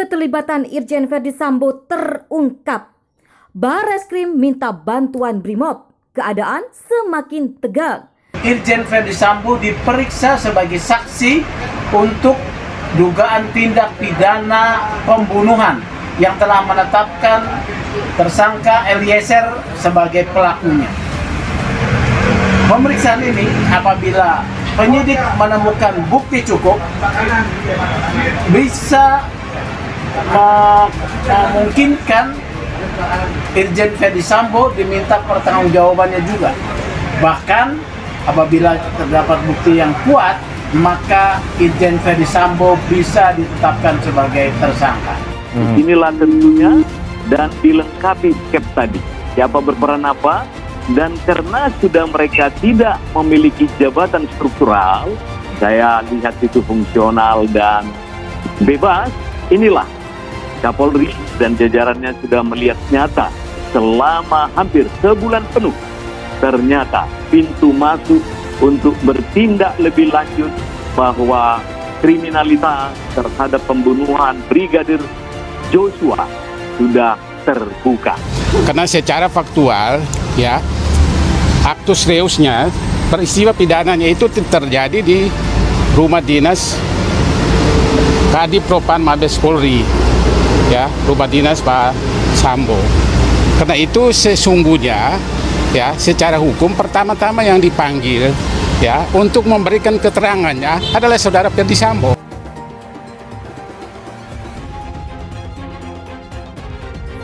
keterlibatan Irjen Verdi Sambo terungkap. Bareskrim minta bantuan Brimob. Keadaan semakin tegang. Irjen Verdi Sambo diperiksa sebagai saksi untuk dugaan tindak pidana pembunuhan yang telah menetapkan tersangka Eliezer sebagai pelakunya. Pemeriksaan ini apabila penyidik menemukan bukti cukup bisa memungkinkan Irjen Ferdi Sambo diminta pertanggungjawabannya juga. Bahkan apabila terdapat bukti yang kuat, maka Irjen Ferdi Sambo bisa ditetapkan sebagai tersangka. Hmm. Inilah tentunya dan dilengkapi skep tadi. Siapa berperan apa, dan karena sudah mereka tidak memiliki jabatan struktural, saya lihat itu fungsional dan bebas, inilah Kapolri dan jajarannya sudah melihat nyata selama hampir sebulan penuh. Ternyata pintu masuk untuk bertindak lebih lanjut bahwa kriminalitas terhadap pembunuhan Brigadir Joshua sudah terbuka. Karena secara faktual ya aktus reusnya peristiwa pidananya itu terjadi di rumah dinas Kadip Propan Mabes Polri ya rumah dinas Pak Sambo karena itu sesungguhnya ya secara hukum pertama-tama yang dipanggil ya untuk memberikan keterangannya adalah saudara Ferdi Sambo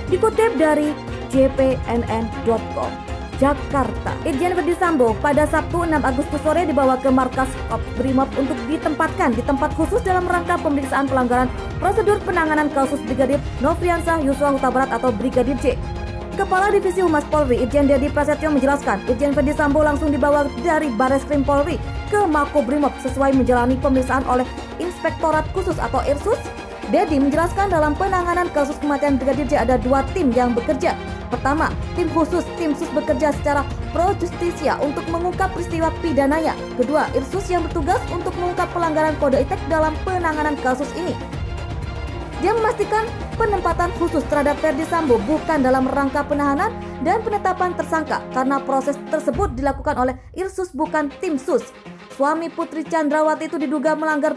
Dikutip dari jpnn.com. Jakarta. Irjen Verdi Sambo pada Sabtu 6 Agustus sore dibawa ke markas Kop Brimob untuk ditempatkan di tempat khusus dalam rangka pemeriksaan pelanggaran prosedur penanganan kasus Brigadir Nofriansah Yusua Huta Barat atau Brigadir J. Kepala Divisi Humas Polri Irjen Dedi Prasetyo menjelaskan, Irjen Verdi Sambo langsung dibawa dari Bares Krim Polri ke Mako Brimob sesuai menjalani pemeriksaan oleh Inspektorat Khusus atau Irsus Dedi menjelaskan dalam penanganan kasus kematian Brigadir J ada dua tim yang bekerja. Pertama, tim khusus tim sus bekerja secara pro justisia untuk mengungkap peristiwa pidananya. Kedua, Irsus yang bertugas untuk mengungkap pelanggaran kode etik dalam penanganan kasus ini. Dia memastikan penempatan khusus terhadap Ferdi Sambo bukan dalam rangka penahanan dan penetapan tersangka karena proses tersebut dilakukan oleh Irsus bukan tim sus. Suami Putri Chandrawati itu diduga melanggar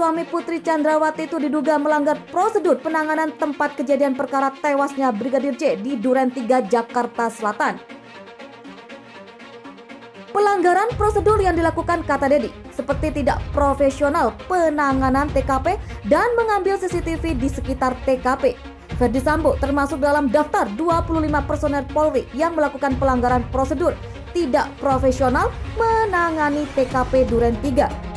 suami Putri Chandrawati itu diduga melanggar prosedur penanganan tempat kejadian perkara tewasnya Brigadir J di Duren 3 Jakarta Selatan. Pelanggaran prosedur yang dilakukan kata Dedi seperti tidak profesional penanganan TKP dan mengambil CCTV di sekitar TKP. Ferdi Sambo termasuk dalam daftar 25 personel Polri yang melakukan pelanggaran prosedur tidak profesional menangani TKP Duren 3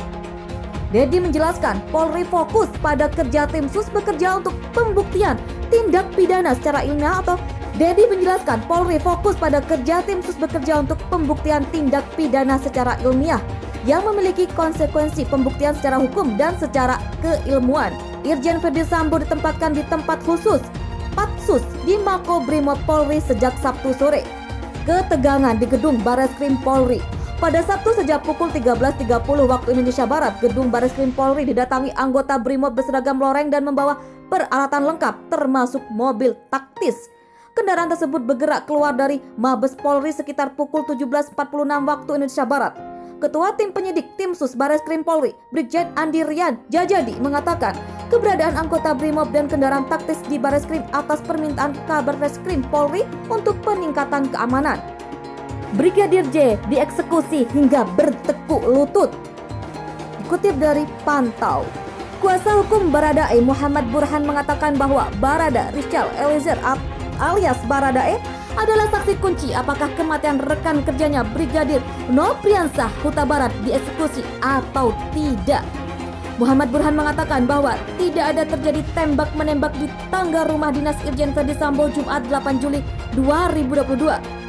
Dedi menjelaskan, Polri fokus pada kerja tim sus bekerja untuk pembuktian tindak pidana secara ilmiah atau Dedi menjelaskan Polri fokus pada kerja tim sus bekerja untuk pembuktian tindak pidana secara ilmiah yang memiliki konsekuensi pembuktian secara hukum dan secara keilmuan. Irjen Ferdi Sambo ditempatkan di tempat khusus Patsus di Mako Brimob Polri sejak Sabtu sore. Ketegangan di gedung Barreskrim Polri pada Sabtu sejak pukul 13.30 waktu Indonesia Barat, gedung Baris Krim Polri didatangi anggota BRIMOB berseragam loreng dan membawa peralatan lengkap termasuk mobil taktis. Kendaraan tersebut bergerak keluar dari Mabes Polri sekitar pukul 17.46 waktu Indonesia Barat. Ketua Tim Penyidik Tim Sus Baris Krim Polri, Brigjen Andi Rian Jajadi mengatakan keberadaan anggota BRIMOB dan kendaraan taktis di Baris Krim atas permintaan Kabar Reskrim Polri untuk peningkatan keamanan. Brigadir J dieksekusi hingga bertekuk lutut. Dikutip dari Pantau, kuasa hukum Baradae Muhammad Burhan mengatakan bahwa Barada Richard Eliezer alias Baradae adalah saksi kunci apakah kematian rekan kerjanya Brigadir Nopriansah Huta Barat dieksekusi atau tidak. Muhammad Burhan mengatakan bahwa tidak ada terjadi tembak-menembak di tangga rumah dinas Irjen Ferdi Sambo Jumat 8 Juli 2022.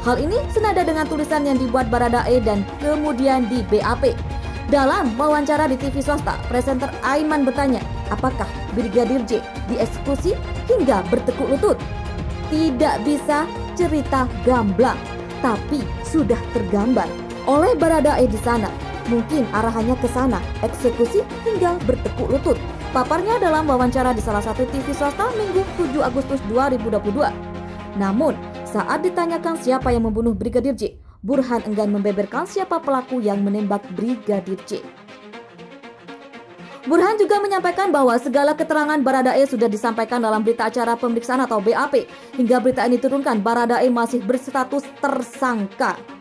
Hal ini senada dengan tulisan yang dibuat Baradae dan kemudian di BAP. Dalam wawancara di TV swasta, presenter Aiman bertanya, apakah Brigadir J dieksekusi hingga bertekuk lutut? Tidak bisa cerita gamblang, tapi sudah tergambar oleh Baradae di sana. Mungkin arahannya ke sana, eksekusi hingga bertekuk lutut. Paparnya dalam wawancara di salah satu TV swasta Minggu 7 Agustus 2022. Namun, saat ditanyakan siapa yang membunuh Brigadir J, Burhan enggan membeberkan siapa pelaku yang menembak Brigadir J. Burhan juga menyampaikan bahwa segala keterangan Baradae sudah disampaikan dalam berita acara pemeriksaan atau BAP. Hingga berita ini diturunkan, Baradae masih berstatus tersangka.